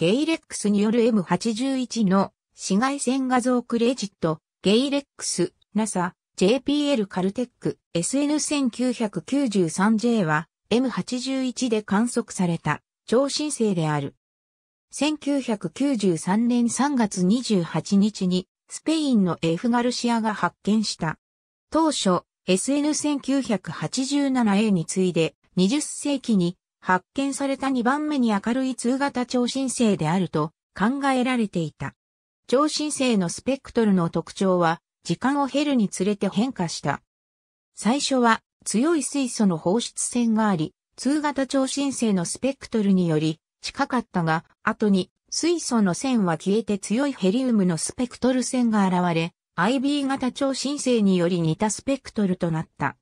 ゲイレックスによる M81 の紫外線画像クレジット、ゲイレックス、NASA、JPL カルテック、SN1993J は M81 で観測された超新星である。1993年3月28日にスペインの F ガルシアが発見した。当初 SN1987A に次いで20世紀に発見された2番目に明るい通型超新星であると考えられていた。超新星のスペクトルの特徴は時間を経るにつれて変化した。最初は強い水素の放出線があり、通型超新星のスペクトルにより近かったが、後に水素の線は消えて強いヘリウムのスペクトル線が現れ、IB 型超新星により似たスペクトルとなった。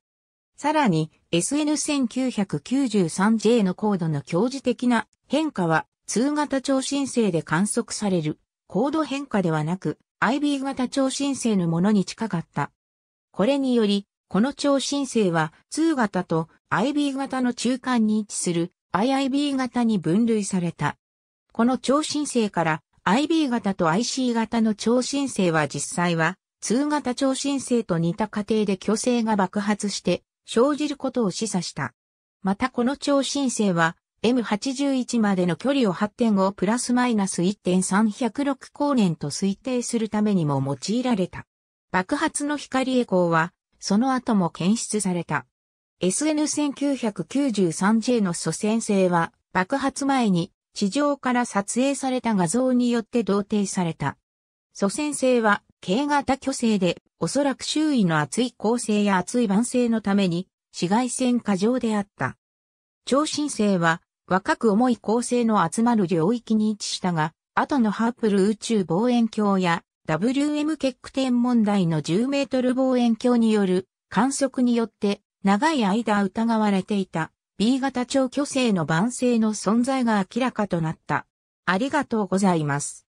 さらに SN1993J の高度の教示的な変化は通型超新星で観測される高度変化ではなく IB 型超新星のものに近かった。これにより、この超新星は通型と IB 型の中間に位置する IIB 型に分類された。この超新星から IB 型と IC 型の超新星は実際は通型超新星と似た過程で巨星が爆発して生じることを示唆した。またこの超新星は M81 までの距離を8.5プラスマイナス1.306光年と推定するためにも用いられた。爆発の光エコーはその後も検出された。SN1993J の祖先星は爆発前に地上から撮影された画像によって同定された。祖先星は軽型巨星でおそらく周囲の厚い構成や厚い晩星のために紫外線過剰であった。超新星は若く重い構成の集まる領域に位置したが、後のハープル宇宙望遠鏡や WM 欠点問題の10メートル望遠鏡による観測によって長い間疑われていた B 型超巨星の晩星の存在が明らかとなった。ありがとうございます。